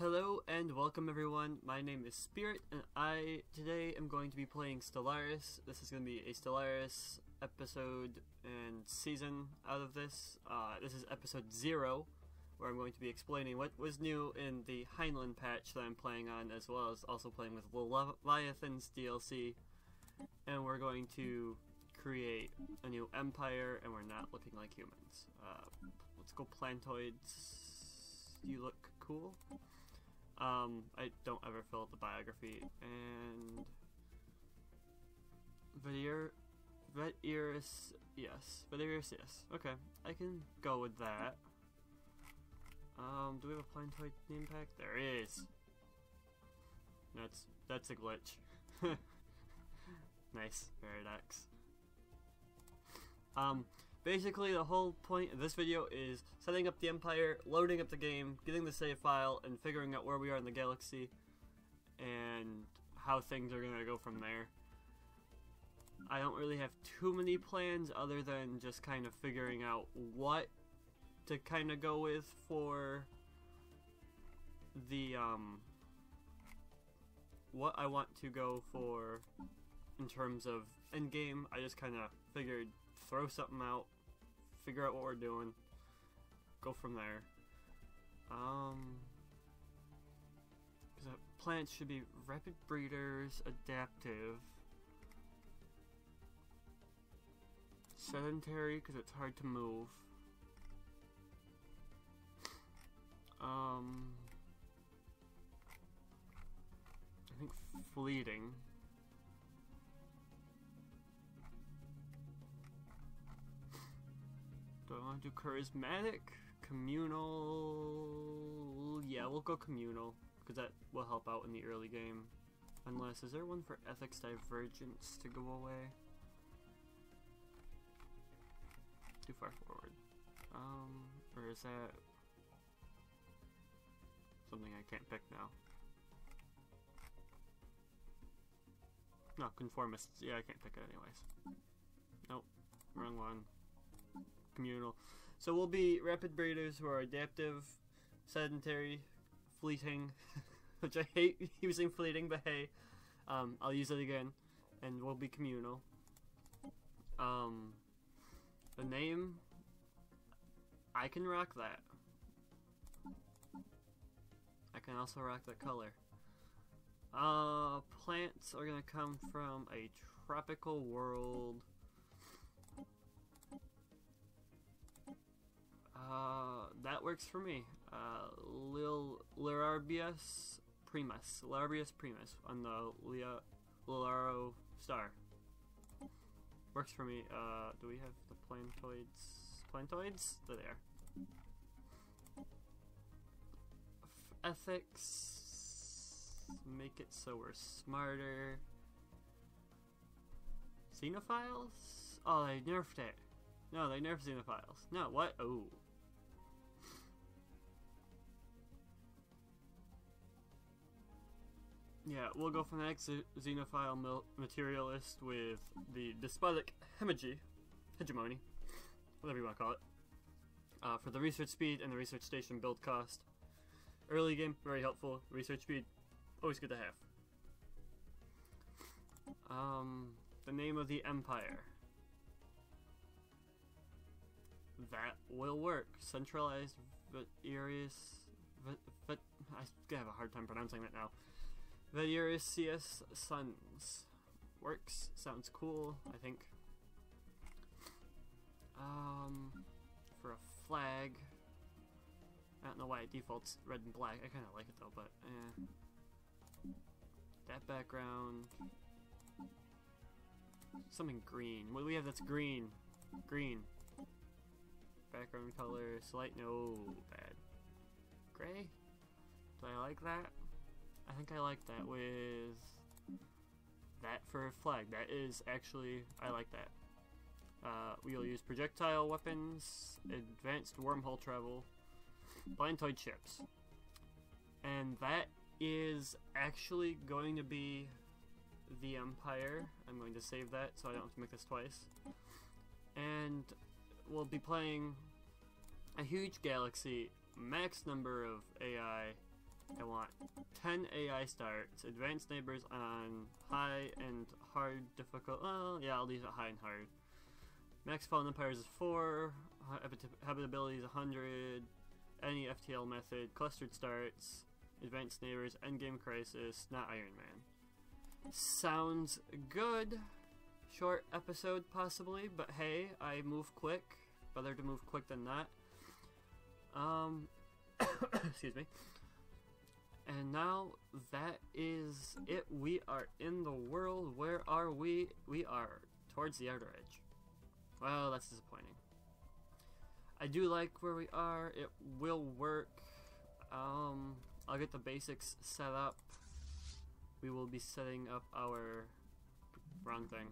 Hello and welcome everyone. My name is Spirit and I today am going to be playing Stellaris. This is going to be a Stellaris episode and season out of this. Uh, this is episode 0 where I'm going to be explaining what was new in the Heinlein patch that I'm playing on as well as also playing with Leviathan's DLC. And we're going to create a new empire and we're not looking like humans. Uh, let's go plantoids. You look cool. Um, I don't ever fill out the biography. And Vedier, Vetiris, yes, Vetiris, yes. Okay, I can go with that. Um, do we have a plantoid name pack? There is. That's that's a glitch. nice, Paradox. Um, Basically, the whole point of this video is setting up the Empire, loading up the game, getting the save file, and figuring out where we are in the galaxy, and how things are going to go from there. I don't really have too many plans other than just kind of figuring out what to kind of go with for the, um, what I want to go for in terms of endgame. I just kind of figured throw something out, figure out what we're doing, go from there. Um, because plants should be rapid breeders, adaptive, sedentary because it's hard to move. Um, I think fleeting. Do charismatic? Communal? Yeah, we'll go communal, because that will help out in the early game. Unless, is there one for ethics divergence to go away? Too far forward. Um, or is that something I can't pick now? No, conformists. Yeah, I can't pick it anyways. Nope, wrong one communal. So we'll be rapid breeders who are adaptive, sedentary, fleeting, which I hate using fleeting, but hey, um, I'll use it again, and we'll be communal. Um, the name, I can rock that. I can also rock the color. Uh, plants are gonna come from a tropical world Uh, that works for me. Uh, Lil Lirarbius Primus. Lirarbius Primus on the Lea Lilaro star. Works for me. Uh, do we have the plantoids? Plantoids? There they are. F ethics. Make it so we're smarter. Xenophiles? Oh, they nerfed it. No, they nerfed Xenophiles. No, what? Oh. Yeah, we'll go for the next xenophile materialist with the despotic hegemony, hegemony, whatever you want to call it, uh, for the research speed and the research station build cost. Early game, very helpful. Research speed, always good to have. Um, the name of the empire. That will work. Centralized but I have a hard time pronouncing that now. Veluricius Sons. Works. Sounds cool, I think. Um, for a flag. I don't know why it defaults red and black. I kind of like it though, but eh. That background. Something green. What do we have that's green? Green. Background color, slight, no, bad. Gray? Do I like that? I think I like that with that for a flag. That is actually, I like that. Uh, we'll use projectile weapons, advanced wormhole travel, plantoid ships. And that is actually going to be the Empire. I'm going to save that so I don't have to make this twice. And we'll be playing a huge galaxy, max number of AI, I want 10 AI starts, advanced neighbors on high and hard difficult. Well, yeah, I'll leave it high and hard. Max fallen empires is 4, habitability is 100, any FTL method, clustered starts, advanced neighbors, endgame crisis, not Iron Man. Sounds good. Short episode, possibly, but hey, I move quick. Better to move quick than not. Um, excuse me. And now that is it. We are in the world. Where are we? We are towards the outer edge. Well, that's disappointing. I do like where we are. It will work. Um, I'll get the basics set up. We will be setting up our wrong thing.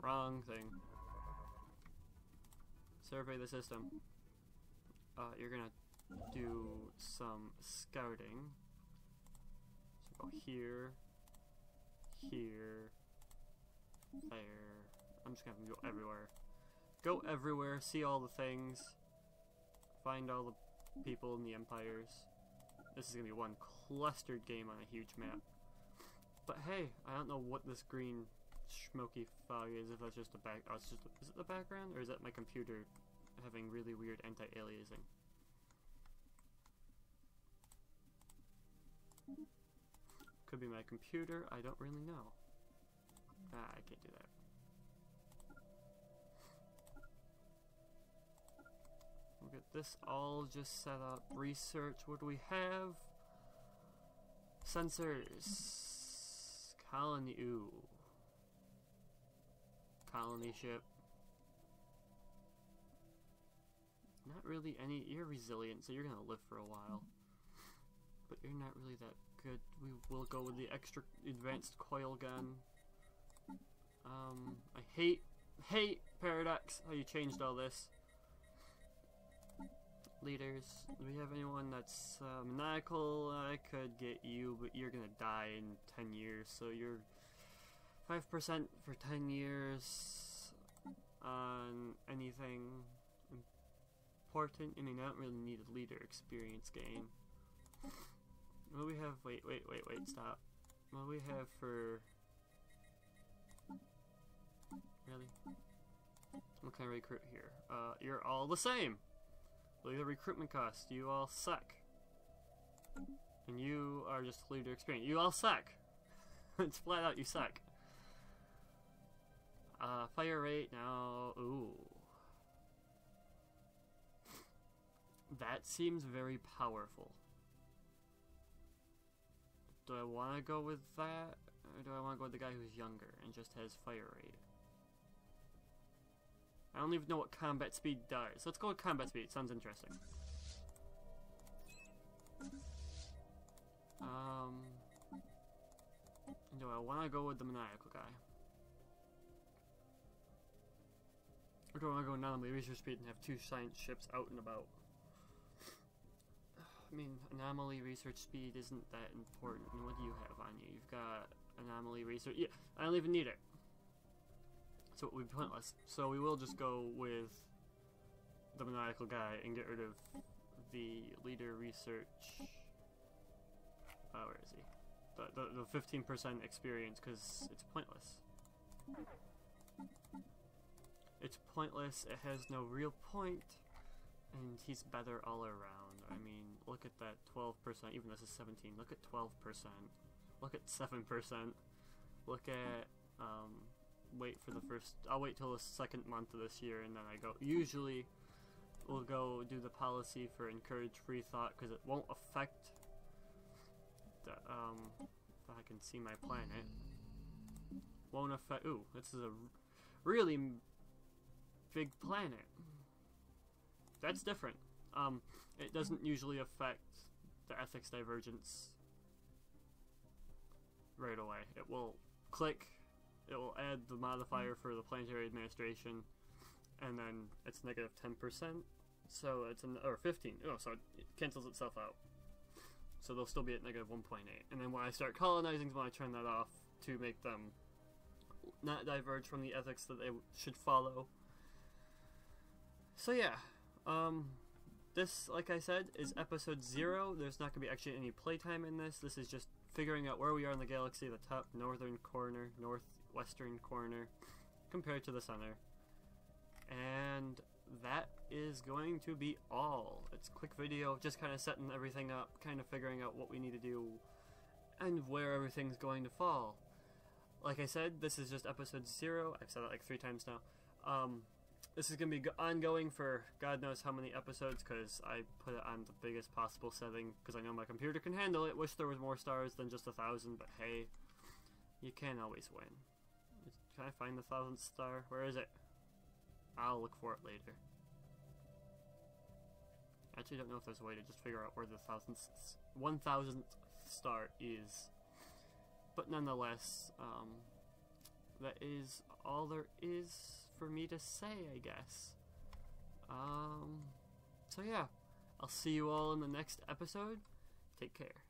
Wrong thing. Survey the system. Uh, you're gonna do some scouting. Here, here, there. I'm just gonna go everywhere. Go everywhere, see all the things, find all the people in the empires. This is gonna be one clustered game on a huge map. But hey, I don't know what this green smoky fog is, if that's just a back- oh, it's just- is it the background, or is that my computer having really weird anti-aliasing? My computer, I don't really know. Ah, I can't do that. We'll get this all just set up. Research, what do we have? Sensors. Colony, ooh. Colony ship. Not really any, you're resilient, so you're gonna live for a while. But you're not really that We will go with the extra advanced coil gun. Um, I hate, hate Paradox, how you changed all this. Leaders, do we have anyone that's uh, maniacal? I could get you, but you're gonna die in 10 years, so you're 5% for 10 years on anything important. I mean, I don't really need a leader experience gain. What we have? Wait, wait, wait, wait, stop. What we have for... Really? What kind of recruit here? Uh, you're all the same! Look at the recruitment cost. You all suck. And you are just leader experience. You all suck! it's flat out, you suck. Uh, fire rate now... Ooh. That seems very powerful. Do I want to go with that? Or do I want to go with the guy who's younger and just has fire rate? I don't even know what combat speed does. Let's go with combat speed. Sounds interesting. Um, do I want to go with the maniacal guy? Or do I want to go anomaly research speed and have two science ships out and about? I mean, anomaly research speed isn't that important. What do you have on you? You've got anomaly research. Yeah, I don't even need it. So it would be pointless. So we will just go with the maniacal guy and get rid of the leader research. Oh, where is he? The the 15% experience because it's pointless. It's pointless. It has no real point, and he's better all around. I mean, look at that 12%. Even this is 17. Look at 12%. Look at 7%. Look at um, wait for the first. I'll wait till the second month of this year, and then I go. Usually, we'll go do the policy for encourage free thought because it won't affect. The, um, if I can see my planet, won't affect. Ooh, this is a really big planet. That's different. Um, it doesn't usually affect the ethics divergence right away. It will click it will add the modifier for the planetary administration, and then it's negative 10%. So it's an, or 15. Oh, so it cancels itself out. So they'll still be at negative 1.8. And then when I start colonizing, when I turn that off to make them not diverge from the ethics that they should follow. So yeah, um, this, like I said, is episode zero. There's not gonna be actually any playtime in this. This is just figuring out where we are in the galaxy, the top northern corner, northwestern corner, compared to the center. And that is going to be all. It's quick video, just kind of setting everything up, kind of figuring out what we need to do, and where everything's going to fall. Like I said, this is just episode zero. I've said that like three times now. Um, this is going to be ongoing for God knows how many episodes because I put it on the biggest possible setting because I know my computer can handle it. Wish there was more stars than just a thousand, but hey, you can't always win. Can I find the thousandth star? Where is it? I'll look for it later. I actually don't know if there's a way to just figure out where the thousandth, one thousandth star is. But nonetheless, um, that is all there is for me to say, I guess. Um, so yeah, I'll see you all in the next episode. Take care.